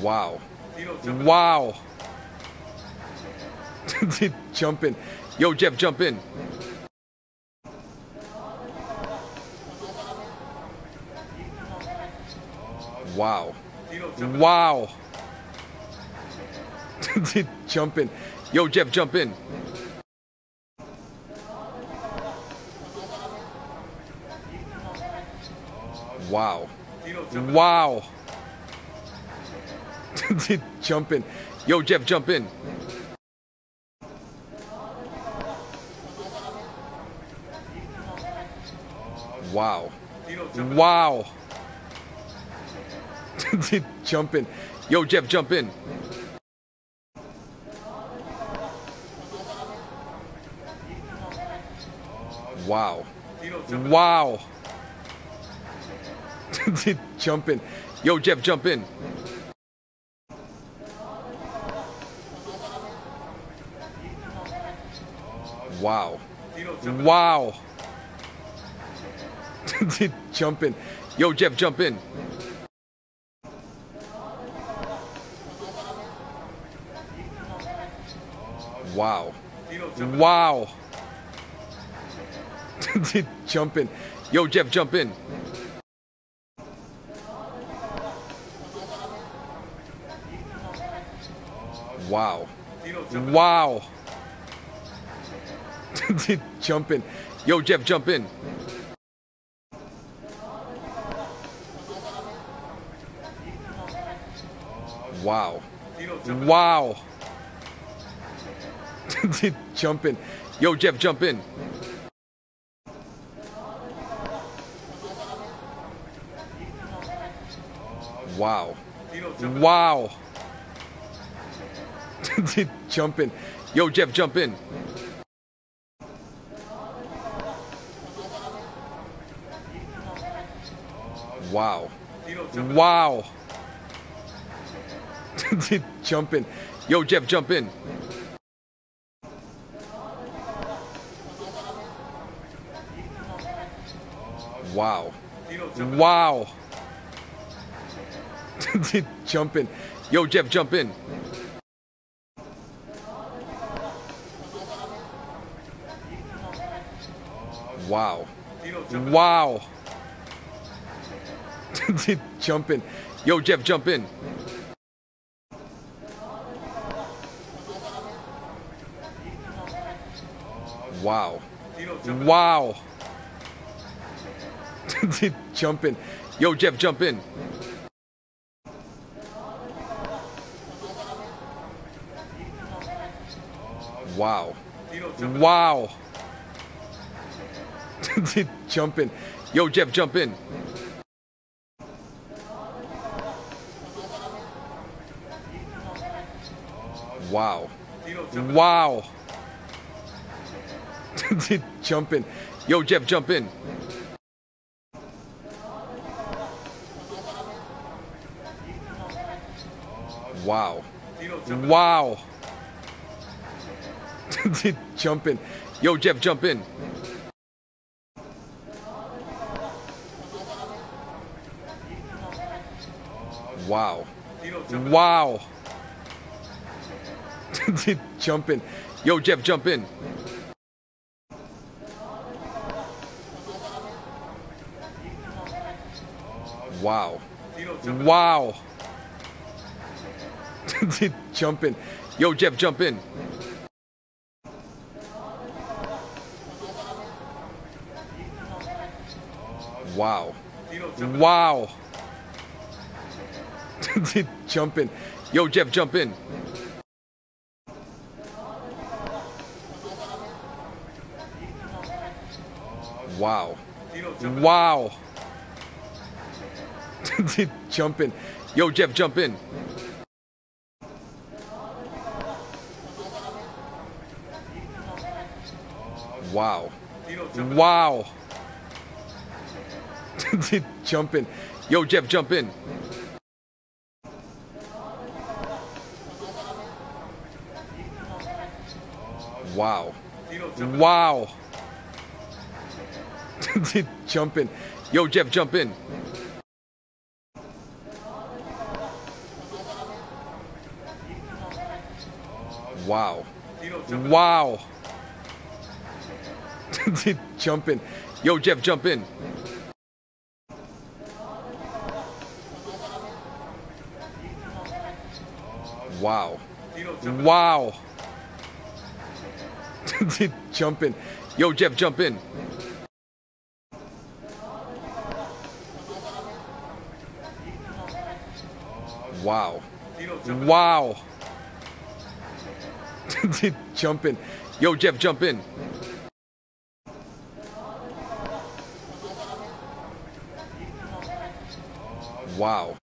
Wow. Wow. jump in. Yo, Jeff, jump in. Wow. Wow. jump in. Yo, Jeff, jump in. Wow. Wow. jump in. Yo, Jeff, jump in. Wow. Wow. jump in. Yo, Jeff, jump in. Wow. Wow. jump in. Yo, Jeff, jump in. Wow. Wow. jump in. Yo, Jeff, jump in. Wow. Wow. jump in. Yo, Jeff, jump in. Wow. Wow. jump in. Yo, Jeff, jump in. Wow. Wow. jump in. Yo, Jeff, jump in. Wow. Wow. jump in. Yo, Jeff, jump in. Wow. Wow. jump in. Yo, Jeff, jump in. Wow. Wow. jump in. Yo, Jeff, jump in. Wow. Wow. jump in. Yo, Jeff, jump in. Wow. Wow. jump in. Yo, Jeff, jump in. Wow. Wow. jump in. Yo, Jeff, jump in. Wow. Wow. jump in. Yo, Jeff, jump in. Wow. Wow. jump in. Yo, Jeff, jump in. Wow. Wow. jump in. Yo, Jeff, jump in. Wow. Wow. jump in. Yo, Jeff, jump in. Wow. Wow. jump in. Yo, Jeff, jump in. Wow. Wow. jump in. Yo, Jeff, jump in. Wow. Wow. jump in. Yo, Jeff, jump in. Wow. Wow. jump in. Yo, Jeff, jump in. Wow. Wow. jump in. Yo, Jeff, jump in. Wow. Wow. jump in. Yo, Jeff, jump in. Wow. Wow. jump in. Yo, Jeff, jump in. Wow.